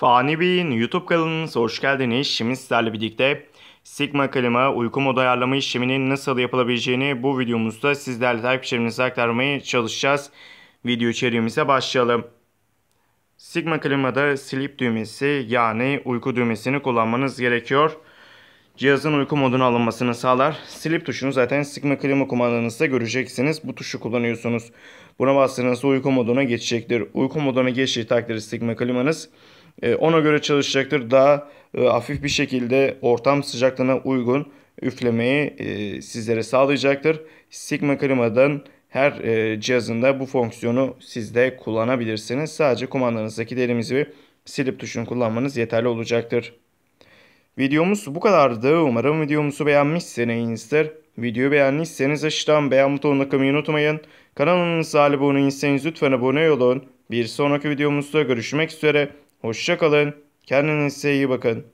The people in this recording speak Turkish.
Fani Bey'in YouTube kanalınıza hoş geldiniz. Şimdi sizlerle birlikte Sigma klima uyku modu ayarlama işleminin nasıl yapılabileceğini bu videomuzda sizlerle takipçilerimize aktarmaya çalışacağız. Video içeriğimize başlayalım. Sigma klimada sleep düğmesi yani uyku düğmesini kullanmanız gerekiyor. Cihazın uyku moduna alınmasını sağlar. Sleep tuşunu zaten Sigma klima kumandanızda göreceksiniz. Bu tuşu kullanıyorsunuz. Buna bastığınızda uyku moduna geçecektir. Uyku moduna geçtiği takdirde Sigma klimanız ona göre çalışacaktır. Daha e, hafif bir şekilde ortam sıcaklığına uygun üflemeyi e, sizlere sağlayacaktır. Sigma klimadan her cihazında bu fonksiyonu siz de kullanabilirsiniz. Sadece kumandanızdaki delimizi ve silip tuşunu kullanmanız yeterli olacaktır. Videomuz bu kadardı. Umarım videomuzu beğenmişsinizdir. Videoyu beğendiyseniz aşağıdan beğen butonuna tıklamayı unutmayın. Kanalımıza abone değilseniz lütfen abone olun. Bir sonraki videomuzda görüşmek üzere. Hoşçakalın. Kendinize iyi bakın.